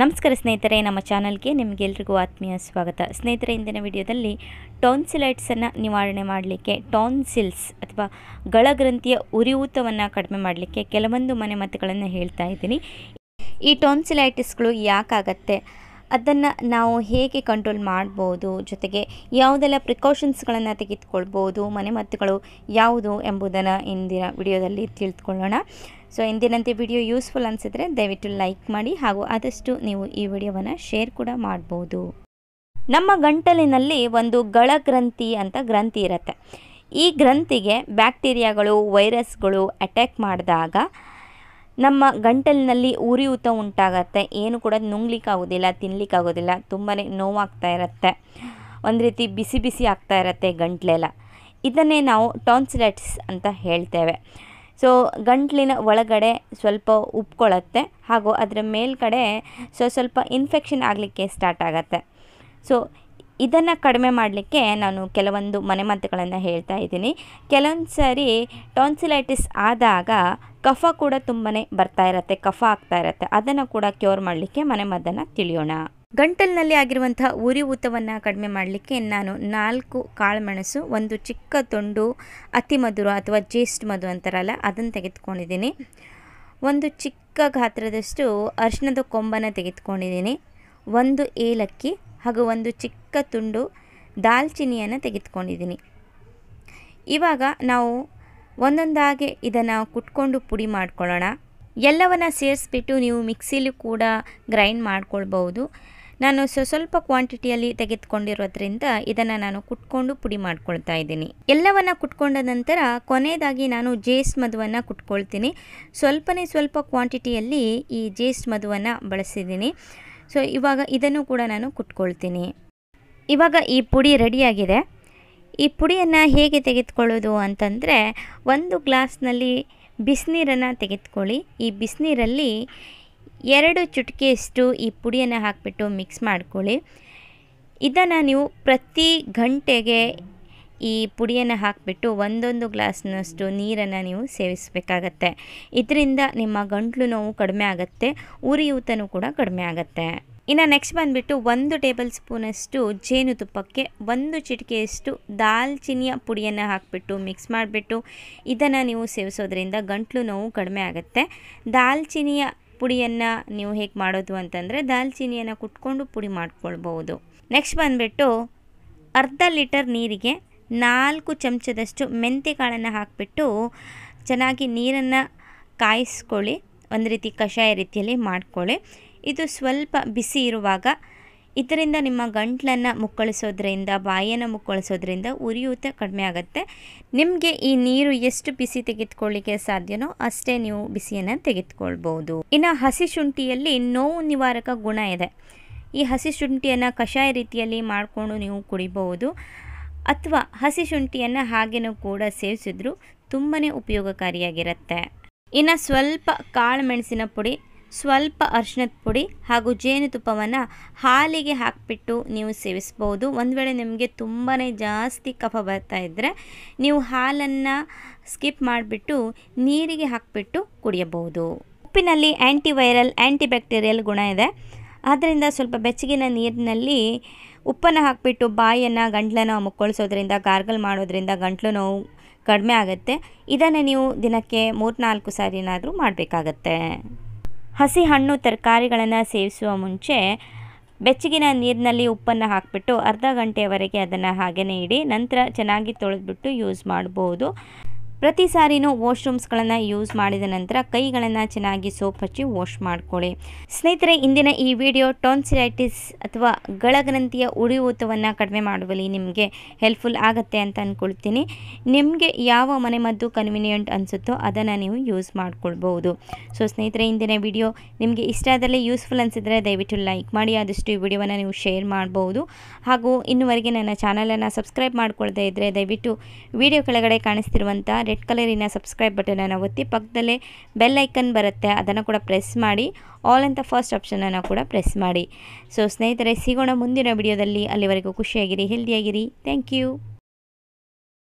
ನಮಸ್ಕಾರ ಸ್ನೇಹಿತರೆ, ನಮ್ಮ ಚಾನಲ್ಗೆ ನಿಮಗೆಲ್ರಿಗೂ ಆತ್ಮೀಯ ಸ್ವಾಗತ. ಸ್ನೇಹಿತರೆ, ಇಂದಿನ ವಿಡಿಯೋದಲ್ಲಿ ಟಾನ್ಸಿಲೈಟ್ಸನ್ನು ನಿವಾರಣೆ ಮಾಡಲಿಕ್ಕೆ, ಟಾನ್ಸಿಲ್ಸ್ ಅಥವಾ ಗಳಗ್ರಂಥಿಯ ಉರಿಯೂತವನ್ನು ಕಡಿಮೆ ಮಾಡಲಿಕ್ಕೆ ಕೆಲವೊಂದು ಮನೆಮದ್ದುಗಳನ್ನು ಹೇಳ್ತಾ ಇದ್ದೀನಿ. ಈ ಟಾನ್ಸಿಲೈಟಿಸ್ಗಳು ಯಾಕಾಗತ್ತೆ? ಅದನ್ನು ನಾವು ಹೇಗೆ ಕಂಟ್ರೋಲ್ ಮಾಡ್ಬೋದು, ಜೊತೆಗೆ ಯಾವುದೆಲ್ಲ ಪ್ರಿಕಾಷನ್ಸ್ಗಳನ್ನು ತೆಗೆದುಕೊಳ್ಬೋದು, ಮನೆಮದ್ದುಗಳು ಯಾವುದು ಎಂಬುದನ್ನು ಇಂದಿನ ವಿಡಿಯೋದಲ್ಲಿ ತಿಳಿದುಕೊಳ್ಳೋಣ. ಸೊ ಇಂದಿನಂತೆ ವಿಡಿಯೋ ಯೂಸ್ಫುಲ್ ಅನಿಸಿದ್ರೆ ದಯವಿಟ್ಟು ಲೈಕ್ ಮಾಡಿ ಹಾಗೂ ಆದಷ್ಟು ನೀವು ಈ ವಿಡಿಯೋವನ್ನು ಶೇರ್ ಕೂಡ ಮಾಡ್ಬೋದು. ನಮ್ಮ ಗಂಟಲಿನಲ್ಲಿ ಒಂದು ಗಳ ಗ್ರಂಥಿ ಅಂತ ಗ್ರಂಥಿ ಇರುತ್ತೆ. ಈ ಗ್ರಂಥಿಗೆ ಬ್ಯಾಕ್ಟೀರಿಯಾಗಳು ವೈರಸ್ಗಳು ಅಟ್ಯಾಕ್ ಮಾಡಿದಾಗ ನಮ್ಮ ಗಂಟಲಿನಲ್ಲಿ ಉರಿಯೂತ ಉಂಟಾಗತ್ತೆ. ಏನು ಕೂಡ ನುಂಗ್ಲಿಕ್ಕಾಗೋದಿಲ್ಲ, ತಿನ್ಲಿಕ್ಕಾಗೋದಿಲ್ಲ. ತುಂಬಾ ನೋವಾಗ್ತಾ ಇರುತ್ತೆ. ಒಂದು ರೀತಿ ಬಿಸಿ ಬಿಸಿ ಆಗ್ತಾ ಇರುತ್ತೆ ಗಂಟ್ಲೆಲ್ಲ. ಇದನ್ನೇ ನಾವು ಟಾನ್ಸ್ಲೆಟ್ಸ್ ಅಂತ ಹೇಳ್ತೇವೆ. ಸೊ ಗಂಟ್ಲಿನ ಒಳಗಡೆ ಸ್ವಲ್ಪ ಉಪ್ಕೊಳ್ಳುತ್ತೆ ಹಾಗೂ ಅದರ ಮೇಲ್ಗಡೆ ಸೊ, ಸ್ವಲ್ಪ ಇನ್ಫೆಕ್ಷನ್ ಆಗಲಿಕ್ಕೆ ಸ್ಟಾರ್ಟ್ ಆಗುತ್ತೆ. ಸೊ ಇದನ್ನು ಕಡಿಮೆ ಮಾಡಲಿಕ್ಕೆ ನಾನು ಕೆಲವೊಂದು ಮನೆಮದ್ದುಗಳನ್ನು ಹೇಳ್ತಾ ಇದ್ದೀನಿ. ಕೆಲವೊಂದು ಸಾರಿ ಟಾನ್ಸಿಲೈಟಿಸ್ ಆದಾಗ ಕಫ ಕೂಡ ತುಂಬಾ ಬರ್ತಾ ಇರುತ್ತೆ, ಕಫ ಆಗ್ತಾ ಇರುತ್ತೆ. ಅದನ್ನು ಕೂಡ ಕ್ಯೂರ್ ಮಾಡಲಿಕ್ಕೆ ಮನೆಮದ್ದನ್ನು ತಿಳಿಯೋಣ. ಗಂಟಲಿನಲ್ಲಿ ಆಗಿರುವಂಥ ಉರಿ ಊತವನ್ನು ಕಡಿಮೆ ಮಾಡಲಿಕ್ಕೆ ನಾನು ನಾಲ್ಕು ಕಾಳುಮೆಣಸು, ಒಂದು ಚಿಕ್ಕ ತುಂಡು, ಅತಿ ಮಧುರ ಅಥವಾ ಜೇಸ್ಟ್ ಮಧು ಅಂತಾರಲ್ಲ, ಅದನ್ನು ತೆಗೆದುಕೊಂಡಿದ್ದೀನಿ. ಒಂದು ಚಿಕ್ಕ ಗಾತ್ರದಷ್ಟು ಅರಿಶಿಣದ ಕೊಂಬನ್ನು ತೆಗೆದುಕೊಂಡಿದ್ದೀನಿ. ಒಂದು ಏಲಕ್ಕಿ ಹಾಗೂ ಒಂದು ಚಿಕ್ಕ ತುಂಡು ದಾಲ್ಚಿನಿಯನ್ನು ತೆಗೆದುಕೊಂಡಿದ್ದೀನಿ. ಇವಾಗ ನಾವು ಒಂದೊಂದಾಗಿ ಇದನ್ನು ಕುಟ್ಕೊಂಡು ಪುಡಿ ಮಾಡ್ಕೊಳ್ಳೋಣ. ಎಲ್ಲವನ್ನು ಸೇರಿಸ್ಬಿಟ್ಟು ನೀವು ಮಿಕ್ಸಿಲಿ ಕೂಡ ಗ್ರೈಂಡ್ ಮಾಡ್ಕೊಳ್ಬೋದು ನಾನು ಸ್ವ ಸ್ವಲ್ಪ ಕ್ವಾಂಟಿಟಿಯಲ್ಲಿ ತೆಗೆದುಕೊಂಡಿರೋದ್ರಿಂದ ಇದನ್ನು ನಾನು ಕುಟ್ಕೊಂಡು ಪುಡಿ ಮಾಡ್ಕೊಳ್ತಾ ಇದ್ದೀನಿ. ಎಲ್ಲವನ್ನು ಕುಟ್ಕೊಂಡ ನಂತರ ಕೊನೆಯದಾಗಿ ನಾನು ಜೇಸ್ ಮಧುವನ್ನು ಕುಟ್ಕೊಳ್ತೀನಿ. ಸ್ವಲ್ಪನೇ ಸ್ವಲ್ಪ ಕ್ವಾಂಟಿಟಿಯಲ್ಲಿ ಈ ಜೇಸ್ ಮಧುವನ್ನು ಬಳಸಿದ್ದೀನಿ. ಸೊ ಇವಾಗ ಇದನ್ನು ಕೂಡ ನಾನು ಕುಟ್ಕೊಳ್ತೀನಿ. ಇವಾಗ ಈ ಪುಡಿ ರೆಡಿಯಾಗಿದೆ. ಈ ಪುಡಿಯನ್ನು ಹೇಗೆ ತೆಗೆದುಕೊಳ್ಳೋದು ಅಂತಂದರೆ, ಒಂದು ಗ್ಲಾಸ್ನಲ್ಲಿ ಬಿಸಿನೀರನ್ನು ತೆಗೆದುಕೊಳ್ಳಿ. ಈ ಬಿಸಿನೀರಲ್ಲಿ ಎರಡು ಚುಟಕಿಯಷ್ಟು ಈ ಪುಡಿಯನ್ನು ಹಾಕಿಬಿಟ್ಟು ಮಿಕ್ಸ್ ಮಾಡ್ಕೊಳ್ಳಿ. ಇದನ್ನು ನೀವು ಪ್ರತಿ ಗಂಟೆಗೆ ಈ ಪುಡಿಯನ್ನು ಹಾಕಿಬಿಟ್ಟು ಒಂದೊಂದು ಗ್ಲಾಸ್ನಷ್ಟು ನೀರನ್ನು ನೀವು ಸೇವಿಸಬೇಕಾಗತ್ತೆ. ಇದರಿಂದ ನಿಮ್ಮ ಗಂಟ್ಲು ನೋವು ಕಡಿಮೆ ಆಗುತ್ತೆ, ಉರಿಯೂತನೂ ಕೂಡ ಕಡಿಮೆ ಆಗುತ್ತೆ. ಇನ್ನು ನೆಕ್ಸ್ಟ್ ಬಂದುಬಿಟ್ಟು ಒಂದು ಟೇಬಲ್ ಸ್ಪೂನಷ್ಟು ಜೇನುತುಪ್ಪಕ್ಕೆ ಒಂದು ಚಿಟಿಕೆಯಷ್ಟು ದಾಲ್ಚಿನಿಯ ಪುಡಿಯನ್ನು ಹಾಕಿಬಿಟ್ಟು ಮಿಕ್ಸ್ ಮಾಡಿಬಿಟ್ಟು ಇದನ್ನು ನೀವು ಸೇವಿಸೋದ್ರಿಂದ ಗಂಟ್ಲು ನೋವು ಕಡಿಮೆ ಆಗುತ್ತೆ. ದಾಲ್ಚಿನಿಯ ಪುಡಿಯನ್ನು ನೀವು ಹೇಗೆ ಮಾಡೋದು ಅಂತಂದರೆ ದಾಲ್ಚಿನಿಯನ್ನು ಕುಟ್ಕೊಂಡು ಪುಡಿ ಮಾಡ್ಕೊಳ್ಬೋದು ನೆಕ್ಸ್ಟ್ ಬಂದುಬಿಟ್ಟು ಅರ್ಧ ಲೀಟರ್ ನೀರಿಗೆ ನಾಲ್ಕು ಚಮಚದಷ್ಟು ಮೆಂತ್ಯ ಕಾಳನ್ನು ಹಾಕಿಬಿಟ್ಟು ಚೆನ್ನಾಗಿ ನೀರನ್ನು ಕಾಯಿಸ್ಕೊಳ್ಳಿ. ಒಂದು ರೀತಿ ಕಷಾಯ ರೀತಿಯಲ್ಲಿ ಮಾಡ್ಕೊಳ್ಳಿ. ಇದು ಸ್ವಲ್ಪ ಬಿಸಿ ಇರುವಾಗ ಇದರಿಂದ ನಿಮ್ಮ ಗಂಟ್ಲನ್ನು ಮುಕ್ಕಳಿಸೋದ್ರಿಂದ, ಬಾಯಿಯನ್ನು ಮುಕ್ಕಳಿಸೋದ್ರಿಂದ ಉರಿಯೂತ ಕಡಿಮೆ ಆಗುತ್ತೆ. ನಿಮಗೆ ಈ ನೀರು ಎಷ್ಟು ಬಿಸಿ ತೆಗೆದುಕೊಳ್ಳಿಕ್ಕೆ ಸಾಧ್ಯನೋ ಅಷ್ಟೇ ನೀವು ಬಿಸಿಯನ್ನು ತೆಗೆದುಕೊಳ್ಬೋದು. ಇನ್ನು ಹಸಿ ಶುಂಠಿಯಲ್ಲಿ ನೋವು ನಿವಾರಕ ಗುಣ ಇದೆ. ಈ ಹಸಿ ಶುಂಠಿಯನ್ನು ಕಷಾಯ ರೀತಿಯಲ್ಲಿ ಮಾಡಿಕೊಂಡು ನೀವು ಕುಡಿಬಹುದು. ಅಥವಾ ಹಸಿ ಶುಂಠಿಯನ್ನು ಹಾಗೇನೂ ಕೂಡ ಸೇವಿಸಿದ್ರು ತುಂಬಾ ಉಪಯೋಗಕಾರಿಯಾಗಿರುತ್ತೆ. ಇನ್ನು ಸ್ವಲ್ಪ ಕಾಳು ಮೆಣಸಿನ ಪುಡಿ, ಸ್ವಲ್ಪ ಅರಿಶಿನದ ಪುಡಿ ಹಾಗೂ ಜೇನುತುಪ್ಪವನ್ನು ಹಾಲಿಗೆ ಹಾಕಿಬಿಟ್ಟು ನೀವು ಸೇವಿಸ್ಬೋದು. ಒಂದು ವೇಳೆ ನಿಮಗೆ ತುಂಬಾ ಜಾಸ್ತಿ ಕಫ ಬರ್ತಾ ಇದ್ದರೆ ನೀವು ಹಾಲನ್ನು ಸ್ಕಿಪ್ ಮಾಡಿಬಿಟ್ಟು ನೀರಿಗೆ ಹಾಕಿಬಿಟ್ಟು ಕುಡಿಯಬಹುದು. ಉಪ್ಪಿನಲ್ಲಿ ಆ್ಯಂಟಿವೈರಲ್ ಆ್ಯಂಟಿಬ್ಯಾಕ್ಟೀರಿಯಲ್ ಗುಣ ಇದೆ. ಆದ್ದರಿಂದ ಸ್ವಲ್ಪ ಬೆಚ್ಚಗಿನ ನೀರಿನಲ್ಲಿ ಉಪ್ಪನ್ನು ಹಾಕಿಬಿಟ್ಟು ಬಾಯನ್ನು ಗಂಟ್ಲನ್ನು ಮುಕ್ಕೊಳಿಸೋದ್ರಿಂದ, ಗಾರ್ಗಲ್ ಮಾಡೋದ್ರಿಂದ ಗಂಟ್ಲು ನೋವು ಕಡಿಮೆ ಆಗುತ್ತೆ. ಇದನ್ನು ನೀವು ದಿನಕ್ಕೆ ಮೂರ್ನಾಲ್ಕು ಸಾರಿನಾದರೂ ಮಾಡಬೇಕಾಗತ್ತೆ. ಹಸಿ ಹಣ್ಣು ತರಕಾರಿಗಳನ್ನು ಸೇವಿಸುವ ಮುಂಚೆ ಬೆಚ್ಚಗಿನ ನೀರಿನಲ್ಲಿ ಉಪ್ಪನ್ನು ಹಾಕಿಬಿಟ್ಟು ಅರ್ಧ ಗಂಟೆಯವರೆಗೆ ಅದನ್ನು ಹಾಗೆಯೇ ಇಡಿ, ನಂತರ ಚೆನ್ನಾಗಿ ತೊಳೆದ್ಬಿಟ್ಟು ಯೂಸ್ ಮಾಡ್ಬೋದು. ಪ್ರತಿ ಸಾರಿನೂ ವಾಶ್ರೂಮ್ಸ್ಗಳನ್ನು ಯೂಸ್ ಮಾಡಿದ ನಂತರ ಕೈಗಳನ್ನು ಚೆನ್ನಾಗಿ ಸೋಪ್ ಹಚ್ಚಿ ವಾಶ್ ಮಾಡಿಕೊಳ್ಳಿ. ಸ್ನೇಹಿತರೆ, ಇಂದಿನ ಈ ವಿಡಿಯೋ ಟಾನ್ಸಿಲೈಟಿಸ್ ಅಥವಾ ಗಳಗ್ರಂಥಿಯ ಉಳಿಯೂತವನ್ನು ಕಡಿಮೆ ಮಾಡುವಲ್ಲಿ ನಿಮಗೆ ಹೆಲ್ಪ್ಫುಲ್ ಆಗುತ್ತೆ ಅಂತ ಅಂದ್ಕೊಳ್ತೀನಿ ನಿಮಗೆ ಯಾವ ಮನೆಮದ್ದು ಕನ್ವಿನಿಯೆಂಟ್ ಅನಿಸುತ್ತೋ ಅದನ್ನು ನೀವು ಯೂಸ್ ಮಾಡ್ಕೊಳ್ಬೋದು. ಸೊ, ಸ್ನೇಹಿತರೆ, ಇಂದಿನ ವಿಡಿಯೋ ನಿಮಗೆ ಇಷ್ಟ ಆದಲ್ಲಿ ಯೂಸ್ಫುಲ್ ಅನಿಸಿದರೆ ದಯವಿಟ್ಟು ಲೈಕ್ ಮಾಡಿ, ಆದಷ್ಟು ಈ ವಿಡಿಯೋವನ್ನು ನೀವು ಶೇರ್ ಮಾಡ್ಬೋದು. ಹಾಗೂ ಇನ್ನುವರೆಗೆ ನನ್ನ ಚಾನಲನ್ನು ಸಬ್ಸ್ಕ್ರೈಬ್ ಮಾಡ್ಕೊಳ್ತಾ ಇದ್ದರೆ ದಯವಿಟ್ಟು ವಿಡಿಯೋ ಕೆಳಗಡೆ ಕಾಣಿಸ್ತಿರುವಂಥ ರೆಡ್ ಕಲರಿನ ಸಬ್ಸ್ಕ್ರೈಬ್ ಬಟನನ್ನು ಒತ್ತಿ ಪಕ್ಕದಲ್ಲೇ ಬೆಲ್ ಐಕನ್ ಬರುತ್ತೆ, ಅದನ್ನು ಕೂಡ ಪ್ರೆಸ್ ಮಾಡಿ. ಆಲ್ ಅಂತ ಫಸ್ಟ್ ಆಪ್ಷನನ್ನು ಕೂಡ ಪ್ರೆಸ್ ಮಾಡಿ. ಸೊ ಸ್ನೇಹಿತರೆ, ಸಿಗೋಣ ಮುಂದಿನ ವಿಡಿಯೋದಲ್ಲಿ. ಅಲ್ಲಿವರೆಗೂ ಖುಷಿಯಾಗಿರಿ, ಹೆಲ್ದಿಯಾಗಿರಿ. Thank you.